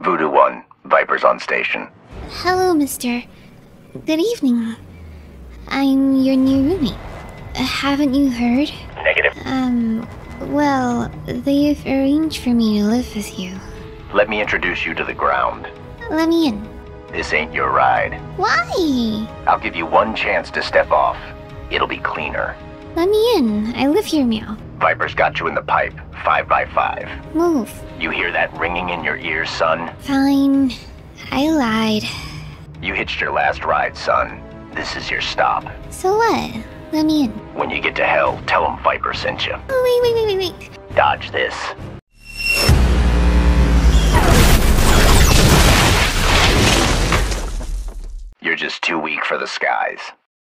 Voodoo 1, Vipers on station. Hello, mister. Good evening. I'm your new roommate. Uh, haven't you heard? Negative. Um, well, they've arranged for me to live with you. Let me introduce you to the ground. Let me in. This ain't your ride. Why? I'll give you one chance to step off. It'll be cleaner. Let me in. I live here, meow. Viper's got you in the pipe, five by five. Move. You hear that ringing in your ears, son? Fine. I lied. You hitched your last ride, son. This is your stop. So what? Let me in. When you get to hell, tell them Viper sent you. Oh, wait, wait, wait, wait, wait. Dodge this. You're just too weak for the skies.